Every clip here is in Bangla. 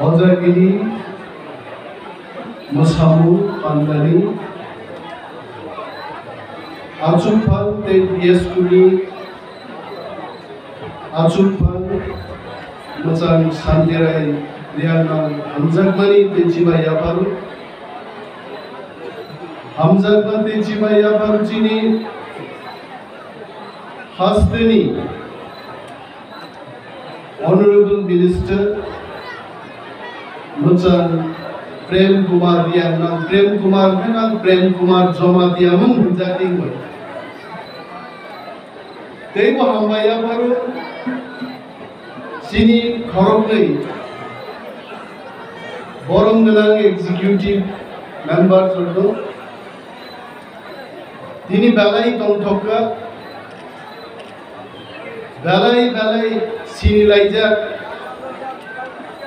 बजरगिरी मसामु पन्दरी आचुम्फल तेस्कुनी आचुम्फल मचान सान्तिराई रियालमा हमजगमनी तेजिमा यापारु हमजगमा तेजिमा यापारु चिनी हस्तेनी Honorable Minister ভুচান, প্রেম কুমার রিয়ার নাম প্রেম কুমার মেনাল প্রেম কুমার জমা দিয়া মুন ভুজাতি হই তেইব হামাইয়া পারো সিনি খরকলেই বরং মেলাং এক্সিকিউটিভ মেম্বার জন্য। তিনি বেলাই কণ্ঠকা বেলাই বেলাই সিনি লাইজার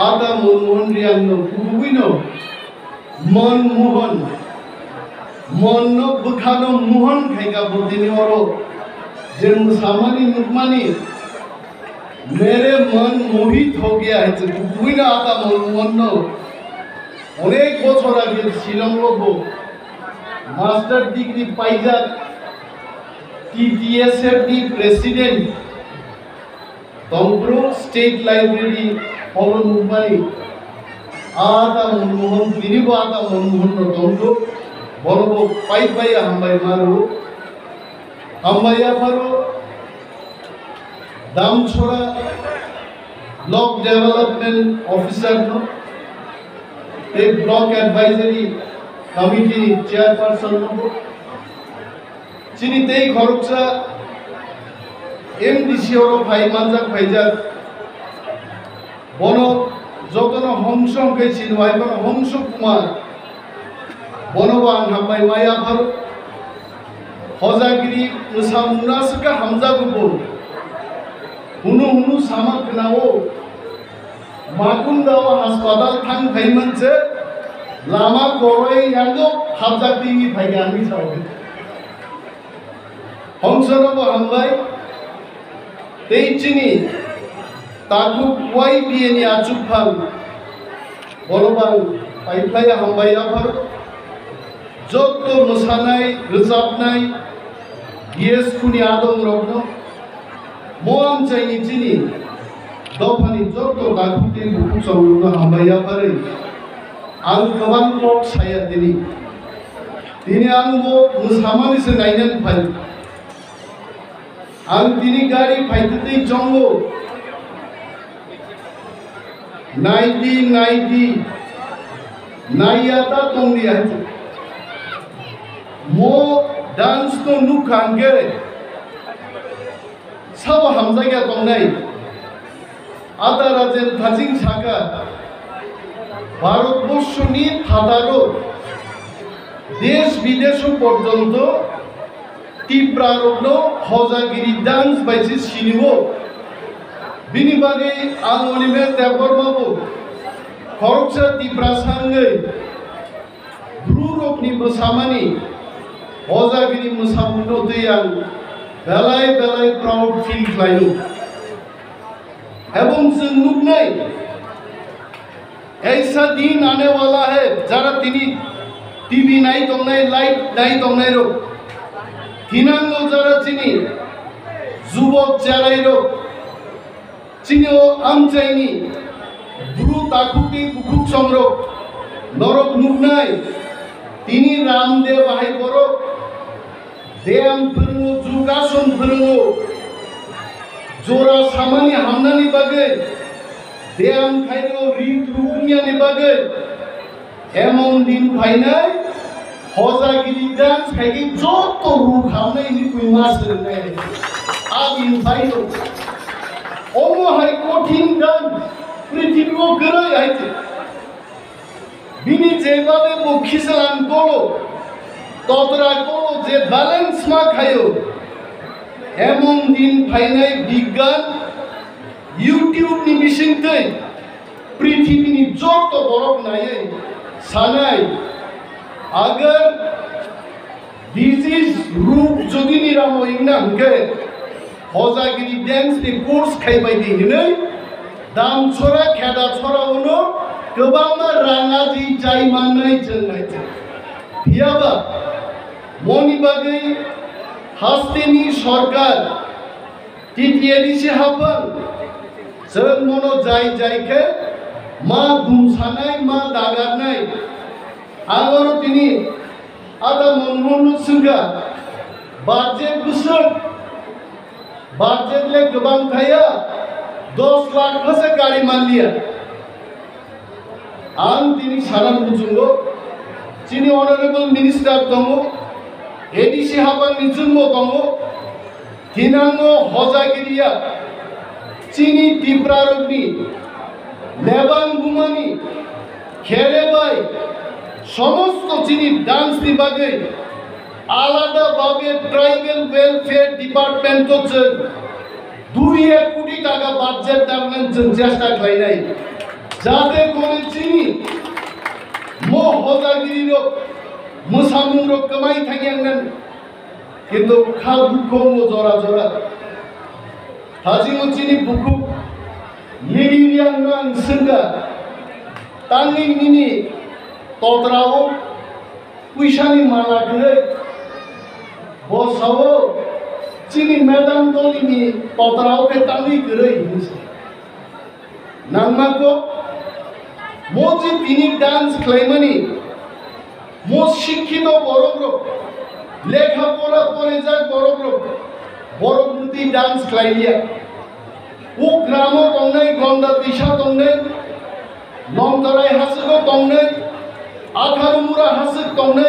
আদা মুরমন্ডিয়ান্ন ভুবিন মনমোহন মন্ন বুথানো মোহন খাইকা বদিনে অর। যে সামানি নুকমানি, মেরে মন মোহিত হয়ে গিয়া হয়েছে ভুবিন আদা মুরমন্ন অনেক বছর আগে শিলং লোক মাস্টার ডিগ্রি পাইজার টিটিএসএফডি president Dampur state library Pawan உண்மை ஆதாம் உண்முகம் பிரிவு ஆதாம் உண்முகன்ற தொண்டு বলব, পাই পাই হাম্বাই মারু। হাম্বাইয়া মারু দাম ছোড়া। ব্লক ডেভেলপমেন্ট অফিসার এই ব্লক অ্যাডভাইজারি কমিটি চেয়ারপারসন চিনি তেই খরচা এমডিসি ওর ফাইমাজাক ফাইজাক বন যতন হংস হয়েছিল এখন হংস কুমার। বনবান হামবাই মায়া ভারত। হজাগিরি মুসা মুনাসকা হামজা গুবো হুনু হুনু সামাক নাও। মাকুন্দাও হাসপাতাল থাং ফাইমানছে লামা গড়াই ইয়াঙ্গো হাবজাক দিঙি ফাইগে আমি সাবে হংসরব হামবাই তেইচিনি তাকু কুয়াই বিয়ে নি আচুক ফাল বলবান পাইপ্লাই হামবাই আভার যত মোসানাই রোজাবনাই গিয়েস খুনি আদম রগ্ন মোয়াম চাইনি, চিনি। দফানি যত দাকুতে বুকু চৌরুনো হামবাই আভারে আং গোবাं লক সায়া দিনি তিনি আংবো মুসামানিসে নাইনান ফাই আং তিনি গাড়ি ফাইতেতেই জঙ্গো নাইটি নাইটি নাইয়াতা তঙ্গি আছে। মো ডান্স তো নু খাঙ্গে সব হামজা গিয়া তংনাই আদা রাজের ধাজিং সাকা ভারতবর্ষ নিয়ে থাতারও দেশ বিদেশ পর্যন্ত তীব্রারণ্য হজাগিরি ডান্স বাইছে সিনিব बिनि बागै आं अनिमे देबरबाबु खरगसा दिब्रासाङै ब्रु रकनि मोसामानि हजागिरि मोसामुनो दै आं बेलाय बेलाय प्राउड फिल खालायो এবং जों नुनाय ऐसा दिन आने वाला है যারা তিনি টিভি নাই দংনাই লাইট নাই দংনাই রোগ হিনাঙ্গ যারা চিনি যুবক যারাই রোগ চিনিও আমচাইনি ব্রু তাকুতি বুকুক সংরক নরক নুকনাই তিনি রামদেব বাহাই বরক দেয়াম ফিরঙ্গো যুগাসন ফিরঙ্গো জোরা সামানি হামনানি বাগে। দেয়াম খাইরো রিত রুকুনিয়ানি বাগে। এমন দিন ফাইনাই হজাগিরি ডান্স খাইকি যত রুখ হামনাই নি কুই মাস রে আবিন ফাইরো অমহায় কঠিন গান পৃথিবী গ্রহ আইছে বিনি যেভাবে মুখী চালান করো ততরা করো যে ব্যালেন্স মা খায়ো। এমন দিন ফাইনাই বিজ্ঞান, ইউটিউব নি মিশিনতে পৃথিবী নি যত বরফ নাই সানাই আগর ডিজিজ রূপ যদি নিরাময় না হুকে डेन्स नि कोर्स खायबाय दिनै दाम छरा खेदा छरा उनो गोबां राङाजि जाय माननाय जों नायथो बियाबा मनि बागै हास्तेनि सरकार टिटिएडिसि हाफां जों मनो जाय जायखे मा दुमसानाय मा दागारनाय आगरो तिनि आदा मनमोहन सिंगा बाजेट बोसोर बाजेटले गोबां थाया दस लाख फासे गारि मानलिया आं दिनै सानान बुजुंगो जोंनि अनारेबल मिनिस्टार दङ एडिसि हाबानि जोंबो दङ दिनांगो हजागिरिया চিনি তীব্রারগ্নি লেবান গুমানি খেলেবাই সমস্ত চিনি ডান্স বিভাগে আলাদাভাবে ট্রাইবেল ওয়েলফেয়ার ডিপার্টমেন্ট হচ্ছে দুই এক কোটি টাকা বাজেট দেওয়ার চেষ্টা করে নাই। যাতে করে চিনি মহদাগিরির মুসামুর কমাই থাকি আনেন কিন্তু খা দুঃখ মো জরা জরা। হাজি মো চিনি বুকু নিগিরিয়ান নান সিঙ্গা তানি নিনি ততরাও পয়সানি মালা গেলে वो सब चिनी मैदान तोली में पतराव के ताली गिरे नंगमा को মো যে তিনি ডান্স ক্লাইমানি মো শিক্ষিত বড় গ্রুপ লেখাপড়া করে যাক বড় গ্রুপ বড় প্রতি ডান্স ক্লাইলিয়া। ও গ্রাম তংনে গন্দা দিশা তংনে লংতরাই হাসিক তংনে আঠারো মুরা হাসিক তংনে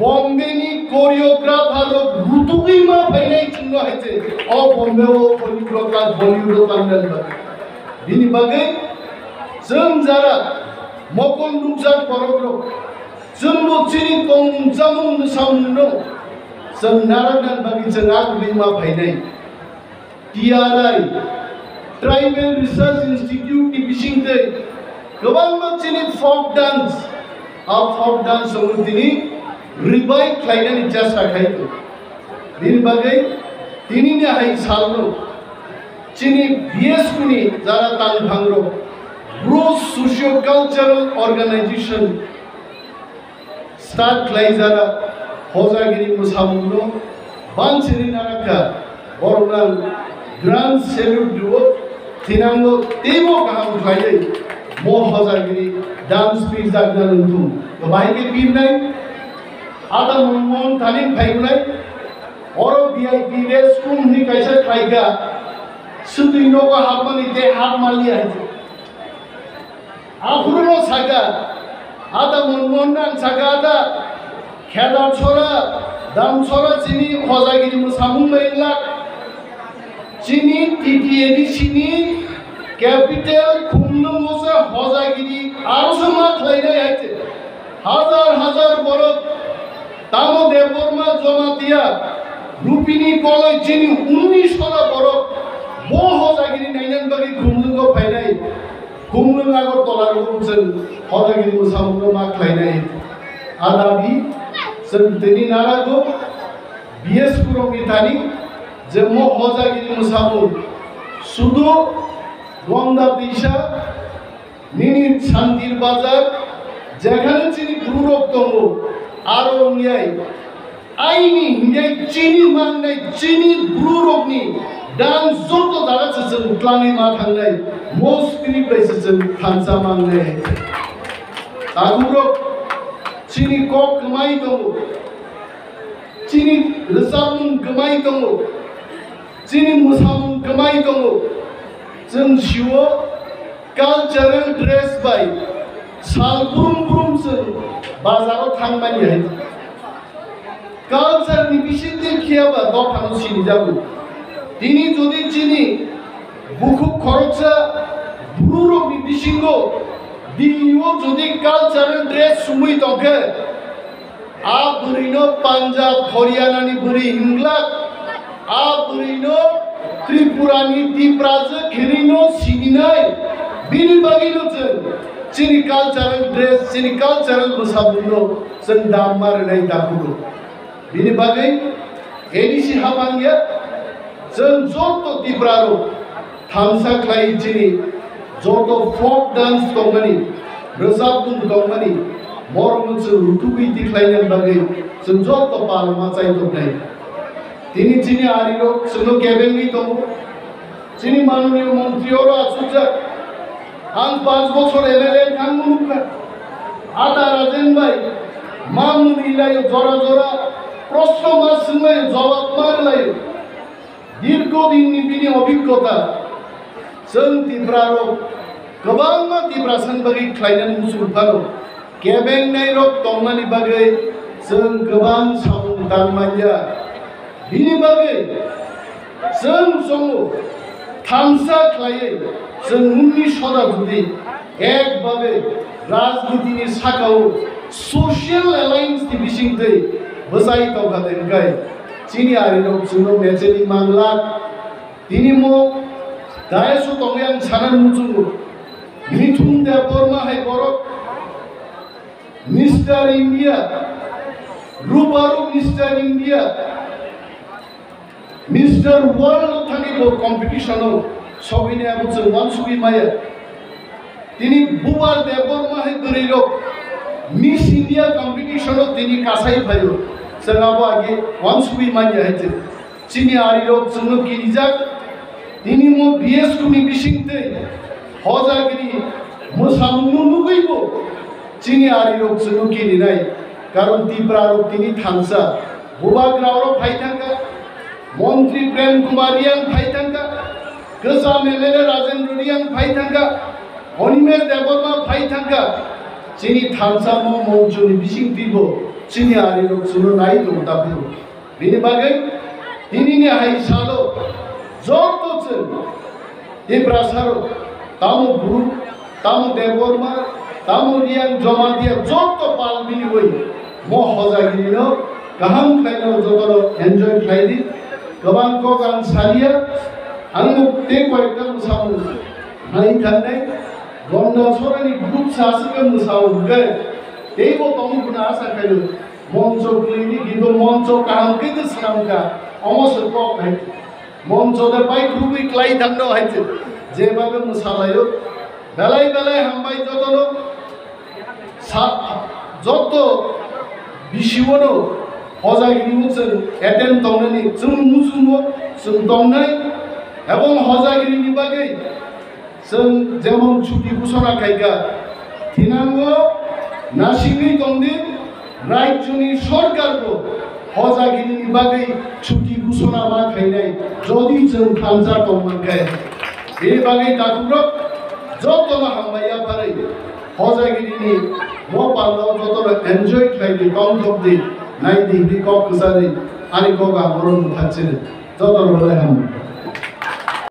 بمبے باقی مغل دن سم سما گان بکرائی ٹرائی ریسارٹیوٹ میری ڈانس ڈانس रिभाइभ खालायनानै जास्रा खायो बिनि बागै दिनैनि हाय सालनो चिनि बिएसकुनि जारा तां भांग्रो ब्रुस सोशियो कालचाराल अर्गानाइजेशन स्टार्ट खालायजारा हजागिरि मोसामुनो बांसिनै नाराखा बरनां ग्रान्ड सेल्युट दिवो थिनांगो तेबो गाहाम खायै म हजागिरि डान्स पि जागना लुथुम बाहायके पिरनाय आदा मनमोहन थालिन फाइगनाय अर भिआइपि रे स्कुम नि काइसा खाइगा सुतुइ नगा हाबमानि दे हाब मालि आइजे आफुरो सागा আদা মনমোহন নাং সাগা আদা খেদা ছড়া দাম ছড়া চিনি খজাগিরি সামুং মেরিংলা চিনি টিটিএডি চিনি ক্যাপিটাল খুমনো মোসা হজাগিরি আরো সমাজ লাইনাই আছে হাজার হাজার বড় তামো জমাতিয়া রূপিনী কলয় যিনি উনিশ হলা বড় বহু জাগিরি নাইলেন বাকি ঘুমলুঙ্গ পাই নাই। আগর তলার ঘুমছেন হদাগিরি মুসামুঙ্গ মাক খাই আদাবি সেন তিনি নারাগো বিএস পুরো মিতানি যে মো হজাগিরি মুসামুল শুধু গঙ্গা দিশা নিনির শান্তির বাজার যেখানে চিনি গুরুরক্তম আরও নিয়াই آئی مانا سے ڈرس بھائی بازار কালচার নিবিষিদ্ধের খিয়াবা দফানো চিনি যাব। তিনি যদি চিনি বুকু খরচা, ভুরুর নিবিসিংহ দিল্লিও যদি কালচারের ড্রেস সুমুই তকে আ বুড়িন পাঞ্জাব, হরিয়ানানি বুরি ইংলাক আ বুড়িন ত্রিপুরানি দীপরাজ খেরিন সিগিনাই বিনি বাগিন চিনি কালচারের ড্রেস, চিনি কালচারের মুসাবুলো সেন দাম মারে নাই তাকুলো Bini bagay, enisi hamangya, जों जत' दिब्रारु थामसाख्लाय जिनि जत' फक डान्स दंमोनि रोजाबुं दंमोनि मरमोनसो रुटुबै दिख्लायनो बागै जों जत' पालमा जाय दंनाय दिनै जिनि आरिल' जोंनो गेबेंनि दङ जिनि माननीय मन्त्रियर' आसुजा आं पाँच बसर एम एल ए थांनो आदा राजेनबाय मा मुनि लायो जरा जरा প্রশ্ন মাসুমে জবাব মারলাই দীর্ঘদিন নিবিনি অভিজ্ঞতা जों तिब्रारो गोबां तिब्रासन बागै ख्लायनानै मुसुरफारो गेबेंनाय रग दंनानै बागै जों गोबां सम दानमाया बिनि बागै जों सङो थामसा ख्लायै जों उननि सदा जुदि एकभाবে राजनीतिनि साखाव ससियेल एलायन्सनि बिसिंदै વસાઈ તવખા તેમ કહે ચીની આવીનો ચૂનો મેચેની માંગલા তিনি মো দায়েসু তমিয়াং ছানার মুচু মিথুন দেয়া বর্মা হাই বরক মিস্টার ইন্ডিয়া রূপারু মিস্টার ইন্ডিয়া মিস্টার ওয়ার্ল্ড থাকি কম্পিটিশনও সবই নেয়া বুঝছেন ওয়ানসুবি মায়া তিনি বুবার দেবর মাহে দরিল মিস ইন্ডিয়া কম্পিটিশনও তিনি কাছাই ভাইও cenab Wansubi manya hece. Sini ariro sunu kirizak. Nini mo biyes kuni bishinte. Hoza giri mo samnu nuguibo. Sini ariro sunu kirinai. কারণ তীব্রারোপ তিনি থানসা ভুবাগ্রাওরও ফাই থাকা মন্ত্রী প্রেম কুমারিয়াং ফাই থাকা কৃষা মেলেরে রাজেন্দ্র রিয়াং ফাই থাকা অনিমের দেবতা ফাই থাকা চিনি থানসা মৌজুনি বিশিং দিব चिनीहरू सुन्नु नै त हुँदा पनि बिनि बागै दिनिनि हाइ सालो जब तो चिन इ प्रासारो तामो गुरु तामो देवरमा तामो रियान जमा दिया जब तो पाल बिनि होइ म हजागिन गाहाम खाइन जबल एन्जय खाइदि गोबां गान सारिया आङो ते कयटा मोसाउनु हाइ खान्दै गन्दा छोरानि ग्रुप सासुकै मोसाउनु गए ඒ කොතොමුකුණ ආසකරු මොන්චෝ ක්ලීනි কিন্তু මොන්චෝ কারণকেই তো শ্রীলঙ্কা অবশ্য কম হয়েছে মঞ্চদের পাই খুবই ক্লাই ক্লাইধান্য হয়েছে যেভাবে মুসালাই হোক বেলাই বেলায় হাম্বাই যত লোক যত বিশিবন, হজাগিরি বলছেন এটেন তমনি চুমু চুমু তমনাই এবং হজা হজাগিরি বিভাগে যেমন ছুটি ঘোষণা খাইকা থিনাঙ্গ নাসিমিকন্দের রাজ্যনি সরকার হজাগিনি বিভাগে ছুটি ঘোষণা বা খাই নাই। যদি যেন থানজা তমান খায়। এই বাগে ডাকুরক যত না হামাইয়া পারে। হজাগিনি মো পাল্লা যত এনজয় খাই দি, কম কম দি। নাই দি দি কক কুসারে আরে গগা মরণ খাচ্ছে যত বলে হামাই